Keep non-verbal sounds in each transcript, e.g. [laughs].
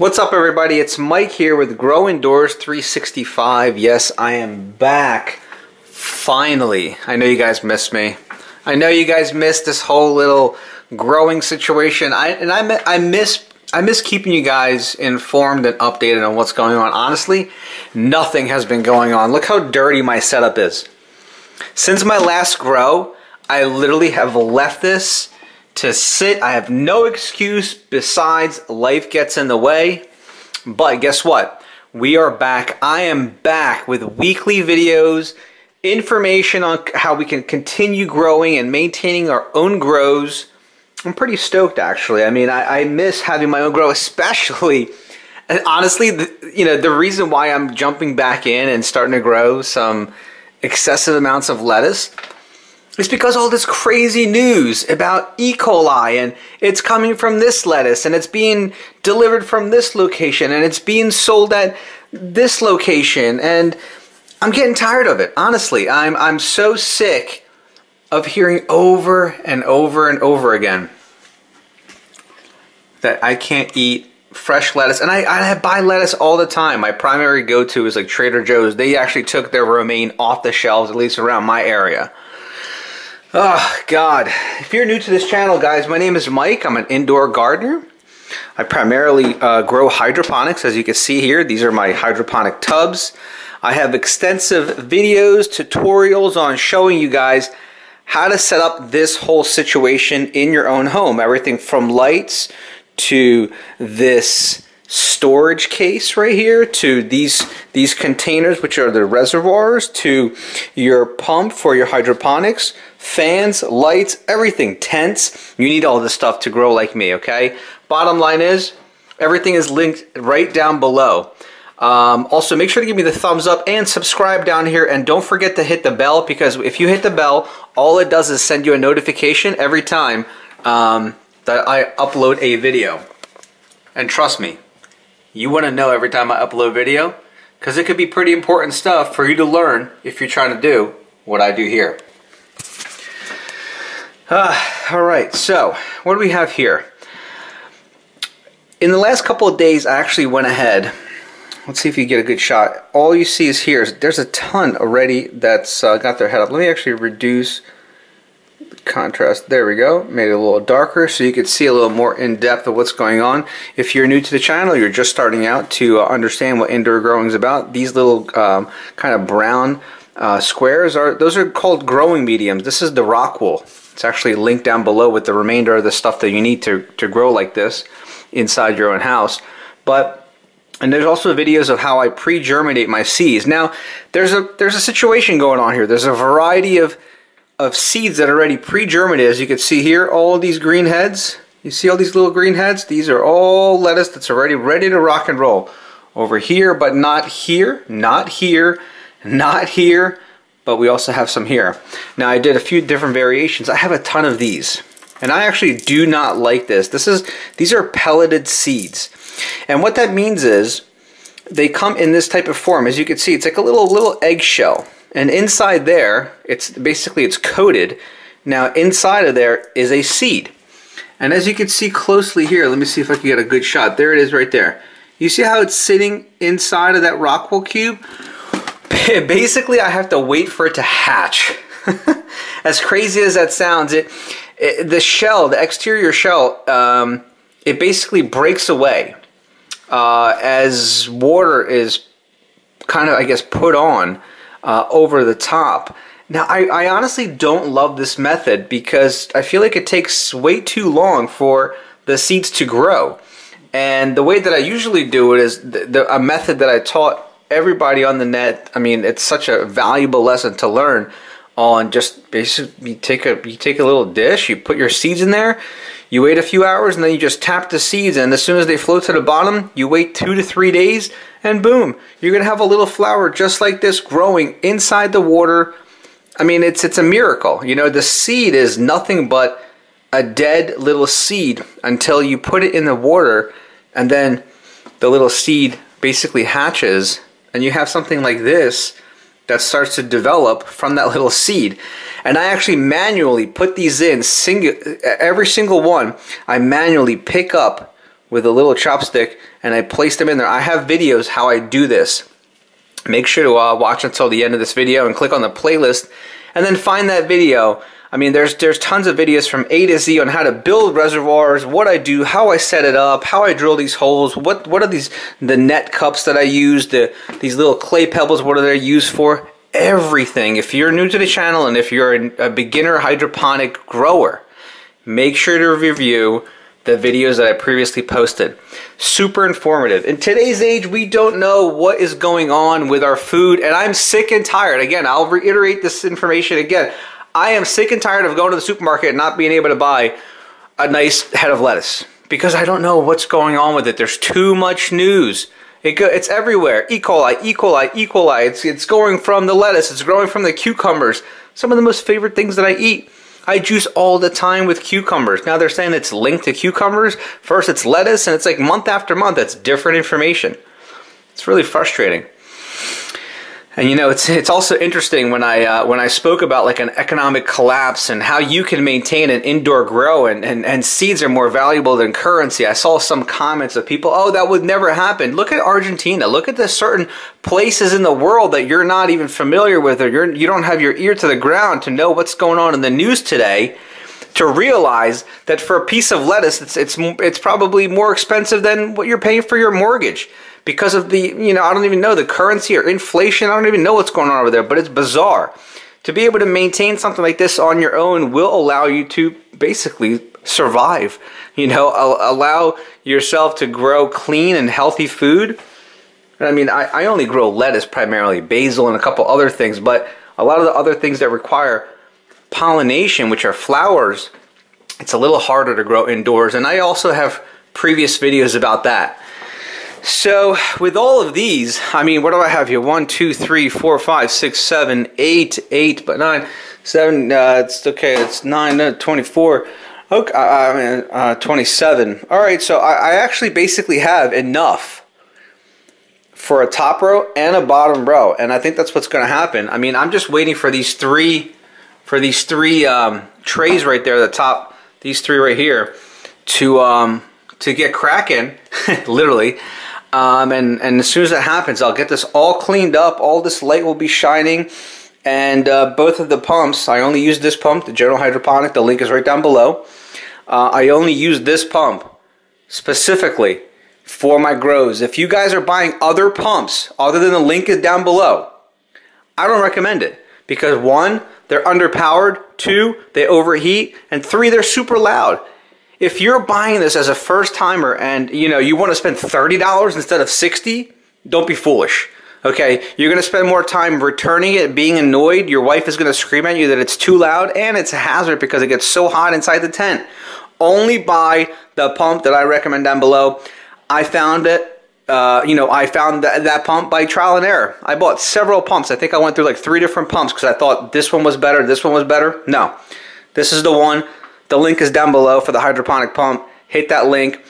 What's up everybody? It's Mike here with Grow Indoors 365. Yes, I am back. Finally. I know you guys missed me. I know you guys missed this whole little growing situation. I and I I miss I miss keeping you guys informed and updated on what's going on. Honestly, nothing has been going on. Look how dirty my setup is. Since my last grow, I literally have left this to sit. I have no excuse besides life gets in the way. But guess what? We are back. I am back with weekly videos, information on how we can continue growing and maintaining our own grows. I'm pretty stoked actually. I mean, I, I miss having my own grow, especially. And honestly, the, you know, the reason why I'm jumping back in and starting to grow some excessive amounts of lettuce it's because all this crazy news about E. coli and it's coming from this lettuce and it's being delivered from this location and it's being sold at this location and I'm getting tired of it. Honestly, I'm I'm so sick of hearing over and over and over again that I can't eat fresh lettuce. And I, I buy lettuce all the time. My primary go-to is like Trader Joe's. They actually took their romaine off the shelves, at least around my area. Oh, God. If you're new to this channel, guys, my name is Mike. I'm an indoor gardener. I primarily uh, grow hydroponics, as you can see here. These are my hydroponic tubs. I have extensive videos, tutorials on showing you guys how to set up this whole situation in your own home. Everything from lights to this storage case right here to these these containers which are the reservoirs to your pump for your hydroponics fans lights everything tents. You need all this stuff to grow like me okay? Bottom line is everything is linked right down below. Um, also make sure to give me the thumbs up and subscribe down here and don't forget to hit the bell because if you hit the bell all it does is send you a notification every time um, that I upload a video. And trust me you want to know every time I upload a video? Because it could be pretty important stuff for you to learn if you're trying to do what I do here. Uh, all right, so what do we have here? In the last couple of days, I actually went ahead. Let's see if you get a good shot. All you see is here. There's a ton already that's uh, got their head up. Let me actually reduce the contrast. There we go. Made it a little darker so you can see a little more in depth of what's going on. If you're new to the channel, you're just starting out to uh, understand what indoor growing is about. These little um, kind of brown uh, squares are those are called growing mediums. This is the rock wool. It's actually linked down below with the remainder of the stuff that you need to, to grow like this inside your own house. But and there's also videos of how I pre-germinate my seeds. Now, there's a there's a situation going on here. There's a variety of of seeds that are already pre-germinated. As you can see here, all these green heads. You see all these little green heads? These are all lettuce that's already ready to rock and roll. Over here, but not here, not here, not here, but we also have some here. Now I did a few different variations. I have a ton of these. And I actually do not like this. This is These are pelleted seeds. And what that means is they come in this type of form. As you can see, it's like a little little eggshell. And inside there, it's basically it's coated. Now inside of there is a seed. And as you can see closely here, let me see if I can get a good shot. There it is right there. You see how it's sitting inside of that rockwool cube? [laughs] Basically, I have to wait for it to hatch. [laughs] as crazy as that sounds, it, it, the shell, the exterior shell, um, it basically breaks away uh, as water is kind of, I guess, put on uh, over the top. Now, I, I honestly don't love this method because I feel like it takes way too long for the seeds to grow. And the way that I usually do it is the, the, a method that I taught everybody on the net. I mean, it's such a valuable lesson to learn on just basically you take a you take a little dish, you put your seeds in there, you wait a few hours, and then you just tap the seeds, and as soon as they float to the bottom, you wait two to three days, and boom, you're gonna have a little flower just like this growing inside the water. I mean, it's it's a miracle. You know, the seed is nothing but a dead little seed until you put it in the water, and then the little seed basically hatches, and you have something like this that starts to develop from that little seed. And I actually manually put these in, single, every single one, I manually pick up with a little chopstick and I place them in there. I have videos how I do this. Make sure to uh, watch until the end of this video and click on the playlist and then find that video. I mean, there's there's tons of videos from A to Z on how to build reservoirs, what I do, how I set it up, how I drill these holes, what what are these the net cups that I use, the these little clay pebbles, what are they used for? Everything. If you're new to the channel and if you're a beginner hydroponic grower, make sure to review the videos that I previously posted. Super informative. In today's age, we don't know what is going on with our food, and I'm sick and tired. Again, I'll reiterate this information again. I am sick and tired of going to the supermarket and not being able to buy a nice head of lettuce because I don't know what's going on with it. There's too much news. It go, it's everywhere. E. coli, E. coli, E. coli. It's, it's going from the lettuce. It's growing from the cucumbers. Some of the most favorite things that I eat. I juice all the time with cucumbers. Now they're saying it's linked to cucumbers. First it's lettuce, and it's like month after month, that's different information. It's really frustrating. And you know, it's it's also interesting when I uh, when I spoke about like an economic collapse and how you can maintain an indoor grow and, and, and seeds are more valuable than currency. I saw some comments of people, oh, that would never happen. Look at Argentina. Look at the certain places in the world that you're not even familiar with or you're, you don't have your ear to the ground to know what's going on in the news today to realize that for a piece of lettuce, it's, it's, it's probably more expensive than what you're paying for your mortgage because of the, you know, I don't even know the currency or inflation. I don't even know what's going on over there, but it's bizarre. To be able to maintain something like this on your own will allow you to basically survive. You know, allow yourself to grow clean and healthy food. I mean, I, I only grow lettuce primarily, basil, and a couple other things, but a lot of the other things that require pollination, which are flowers, it's a little harder to grow indoors. And I also have previous videos about that. So with all of these, I mean, what do I have here? One, two, three, four, five, six, seven, eight, eight, but nine, seven. Uh, it's okay. It's nine, uh, twenty-four. Okay, I mean, uh, twenty-seven. All right. So I, I actually basically have enough for a top row and a bottom row, and I think that's what's going to happen. I mean, I'm just waiting for these three, for these three um, trays right there, the top, these three right here, to um, to get cracking, [laughs] literally. Um, and, and as soon as it happens, I'll get this all cleaned up. All this light will be shining. And uh, both of the pumps, I only use this pump, the General Hydroponic. The link is right down below. Uh, I only use this pump specifically for my grows. If you guys are buying other pumps other than the link is down below, I don't recommend it. Because one, they're underpowered. Two, they overheat. And three, they're super loud if you're buying this as a first timer and you know you want to spend $30 instead of 60 don't be foolish okay you're going to spend more time returning it being annoyed your wife is going to scream at you that it's too loud and it's a hazard because it gets so hot inside the tent only buy the pump that i recommend down below i found it uh, you know, I found that, that pump by trial and error. I bought several pumps. I think I went through like three different pumps because I thought this one was better, this one was better. No, this is the one the link is down below for the hydroponic pump. Hit that link.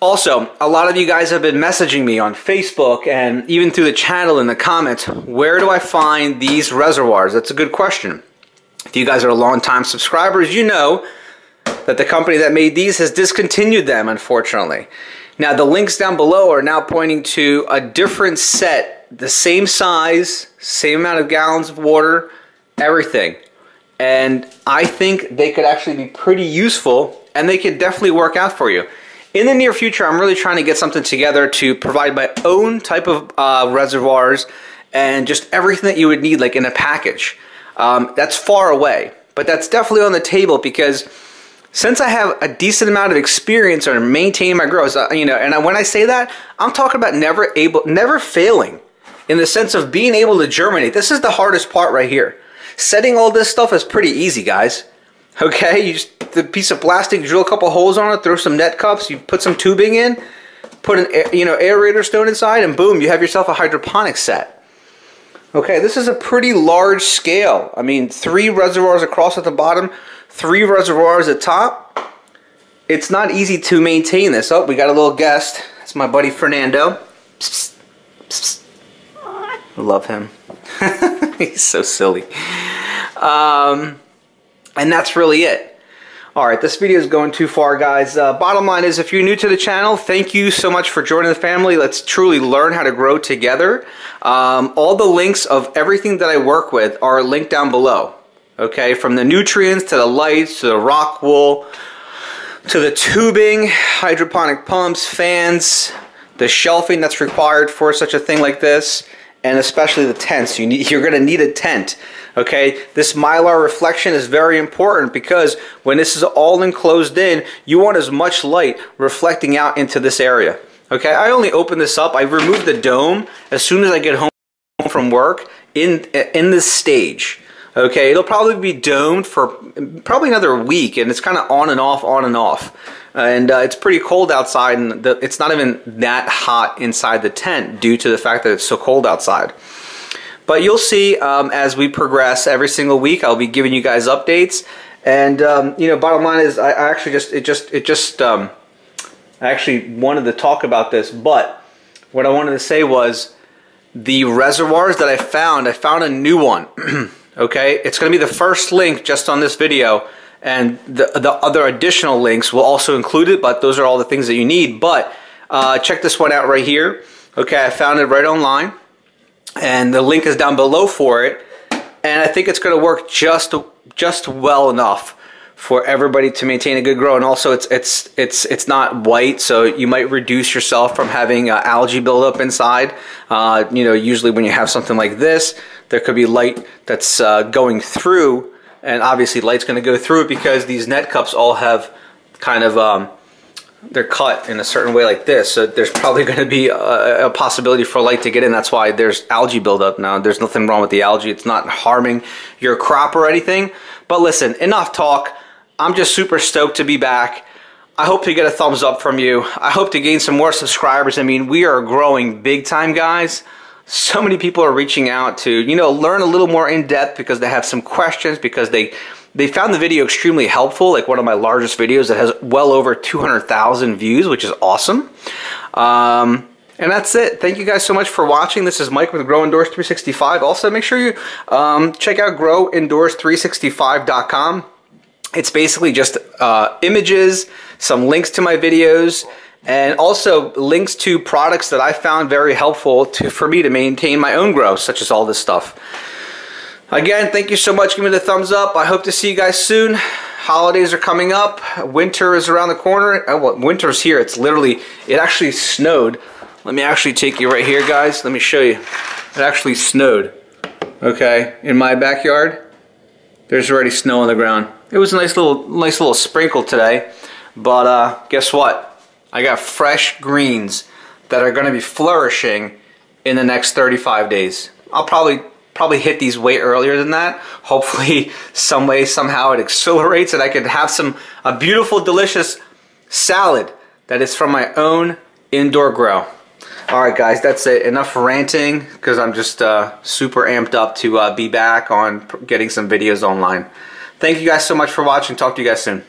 Also, a lot of you guys have been messaging me on Facebook and even through the channel in the comments, where do I find these reservoirs? That's a good question. If you guys are long-time subscribers, you know that the company that made these has discontinued them, unfortunately. Now, the links down below are now pointing to a different set, the same size, same amount of gallons of water, everything and I think they could actually be pretty useful and they could definitely work out for you. In the near future, I'm really trying to get something together to provide my own type of uh, reservoirs and just everything that you would need like in a package. Um, that's far away, but that's definitely on the table because since I have a decent amount of experience on maintaining my growth, uh, you know, and when I say that, I'm talking about never able, never failing in the sense of being able to germinate. This is the hardest part right here. Setting all this stuff is pretty easy, guys. Okay, you just the piece of plastic, drill a couple holes on it, throw some net cups, you put some tubing in, put an you know aerator stone inside, and boom, you have yourself a hydroponic set. Okay, this is a pretty large scale. I mean, three reservoirs across at the bottom, three reservoirs at top. It's not easy to maintain this. Oh, we got a little guest. That's my buddy Fernando. Psst, psst, psst. Love him. [laughs] He's so silly. Um, and that's really it. Alright, this video is going too far, guys. Uh, bottom line is, if you're new to the channel, thank you so much for joining the family. Let's truly learn how to grow together. Um, all the links of everything that I work with are linked down below. Okay, from the nutrients to the lights to the rock wool to the tubing, hydroponic pumps, fans, the shelving that's required for such a thing like this, and especially the tents. You need, you're going to need a tent. Okay, this mylar reflection is very important because when this is all enclosed in, you want as much light reflecting out into this area. Okay, I only open this up. I remove the dome as soon as I get home from work in in this stage. Okay, it'll probably be domed for probably another week, and it's kind of on and off, on and off. And uh, it's pretty cold outside, and the, it's not even that hot inside the tent due to the fact that it's so cold outside. But you'll see um, as we progress every single week, I'll be giving you guys updates. And um, you know, bottom line is, I, I, actually just it just it just um, I actually wanted to talk about this, but what I wanted to say was the reservoirs that I found. I found a new one. [clears throat] okay, it's going to be the first link just on this video, and the the other additional links will also include it. But those are all the things that you need. But uh, check this one out right here. Okay, I found it right online and the link is down below for it and I think it's going to work just just well enough for everybody to maintain a good grow and also it's it's it's it's not white so you might reduce yourself from having uh, algae buildup inside uh, you know usually when you have something like this there could be light that's uh, going through and obviously light's going to go through it because these net cups all have kind of um, they're cut in a certain way like this, so there's probably [laughs] going to be a, a, possibility for light to get in. That's why there's algae buildup now. There's nothing wrong with the algae. It's not harming your crop or anything. But listen, enough talk. I'm just super stoked to be back. I hope to get a thumbs up from you. I hope to gain some more subscribers. I mean, we are growing big time, guys. So many people are reaching out to, you know, learn a little more in depth because they have some questions, because they they found the video extremely helpful, like one of my largest videos that has well over 200,000 views, which is awesome. Um, and that's it. Thank you guys so much for watching. This is Mike with Grow Indoors 365. Also, make sure you um, check out growindoors365.com. It's basically just uh, images, some links to my videos, and also links to products that I found very helpful to, for me to maintain my own growth, such as all this stuff. Again, thank you so much. Give me the thumbs up. I hope to see you guys soon. Holidays are coming up. Winter is around the corner. Oh, well, winter's here. It's literally, it actually snowed. Let me actually take you right here, guys. Let me show you. It actually snowed. Okay, in my backyard, there's already snow on the ground. It was a nice little, nice little sprinkle today. But uh, guess what? I got fresh greens that are going to be flourishing in the next 35 days. I'll probably probably hit these way earlier than that. Hopefully [laughs] some way, somehow it accelerates and I can have some, a beautiful, delicious salad that is from my own indoor grow. Alright guys, that's it. Enough ranting because I'm just uh, super amped up to uh, be back on getting some videos online. Thank you guys so much for watching. Talk to you guys soon.